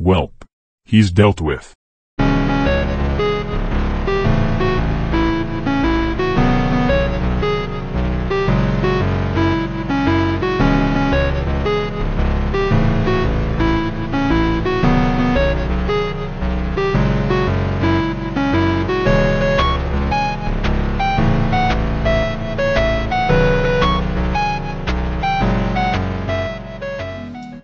Welp. He's dealt with.